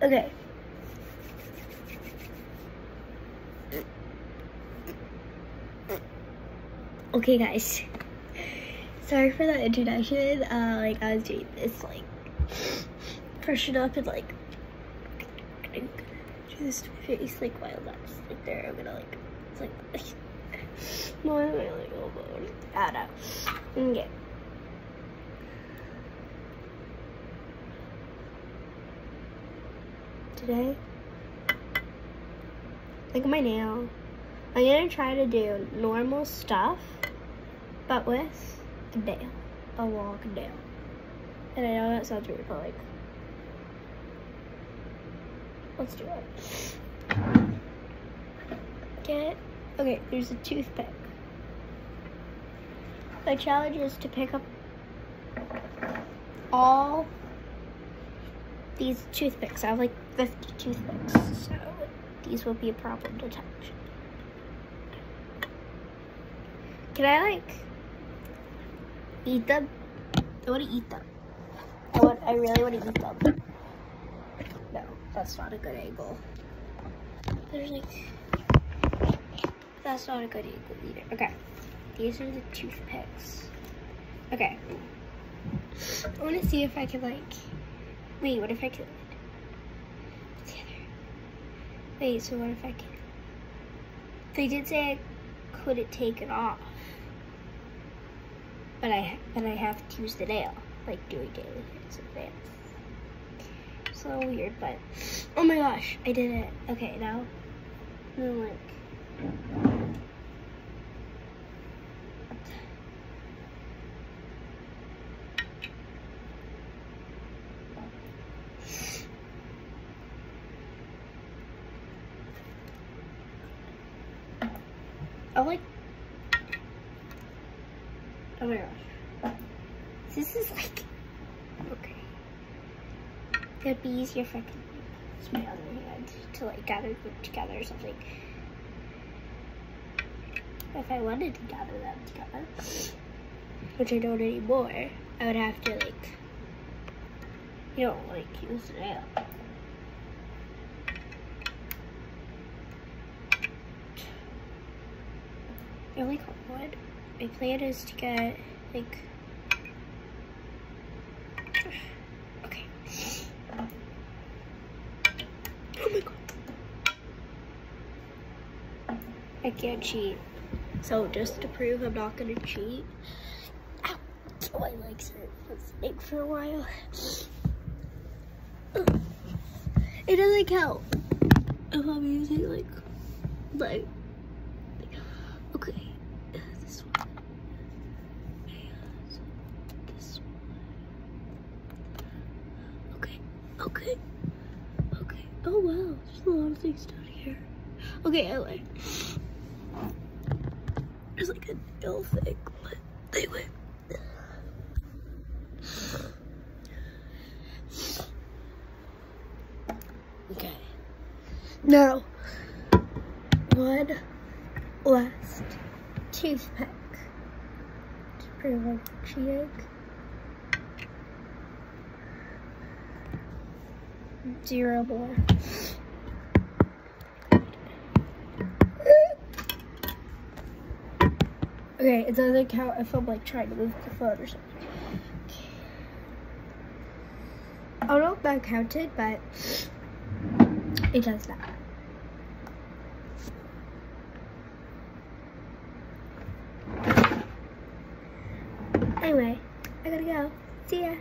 Okay. Okay, guys. Sorry for that introduction. Uh, like I was doing this, like it up and like do this to my face, like while that's like there. I'm gonna like it's like why am I like god? I don't know. Okay. Today, look at my nail. I'm gonna try to do normal stuff, but with a nail, a long nail. And I know that sounds weird, but like, let's do it. Get, okay, there's a toothpick. My challenge is to pick up all these toothpicks. I have like 50 toothpicks, so these will be a problem to touch. Can I like eat them? I want to eat them. I want. I really want to eat them. No, that's not a good angle. There's like that's not a good angle either. Okay, these are the toothpicks. Okay, I want to see if I can like. Wait, what if I the other? Wait, so what if I can? They did say I couldn't take it off but I but I have to use the nail, like doing daily things with nails. It's a little weird, but oh my gosh, I did it. Okay, now I'm like. I like Oh my gosh. This is like, okay. It'd be easier if I could use my other hand to like gather them together or something. If I wanted to gather them together, which I don't anymore, I would have to like, you know, like use nail. I like wood my plan is to get like okay. Oh my god. I can't cheat. So just to prove I'm not gonna cheat. Ow. Oh, my legs hurt. Let's think for a while. It doesn't count if I'm using like my okay. This one. And this one. Okay, okay. Oh wow, there's a lot of things down here. Okay, I like. There's like a ill thing, but they went. Okay. Now, one last toothpick to prevent cheating. Zero more. Okay, it doesn't count if I'm like trying to move the phone or something. I don't know if that counted, but it does not. Anyway, I gotta go. See ya.